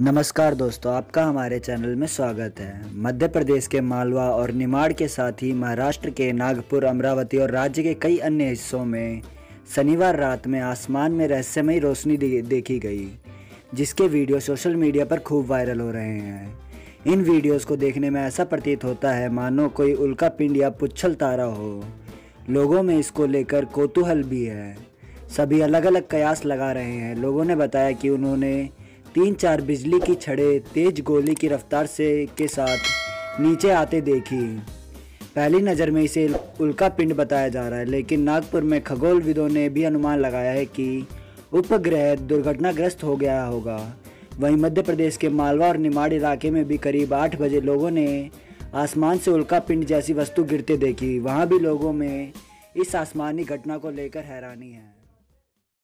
नमस्कार दोस्तों, आपका हमारे चैनल में स्वागत है। मध्य प्रदेश के मालवा और निमाड़ के साथ ही महाराष्ट्र के नागपुर, अमरावती और राज्य के कई अन्य हिस्सों में शनिवार रात में आसमान में रहस्यमयी रोशनी देखी गई, जिसके वीडियो सोशल मीडिया पर खूब वायरल हो रहे हैं। इन वीडियोस को देखने में ऐसा प्रतीत होता है, मानो कोई उल्का पिंड या पुच्छल तारा हो। लोगों में इसको लेकर कोतूहल भी है। सभी अलग अलग कयास लगा रहे हैं। लोगों ने बताया कि उन्होंने तीन चार बिजली की छड़े तेज गोली की रफ्तार से के साथ नीचे आते देखी। पहली नज़र में इसे उल्का पिंड बताया जा रहा है, लेकिन नागपुर में खगोलविदों ने भी अनुमान लगाया है कि उपग्रह दुर्घटनाग्रस्त हो गया होगा। वहीं मध्य प्रदेश के मालवा और निमाड़ इलाके में भी करीब आठ बजे लोगों ने आसमान से उल्का पिंड जैसी वस्तु गिरते देखी। वहाँ भी लोगों में इस आसमानी घटना को लेकर हैरानी है।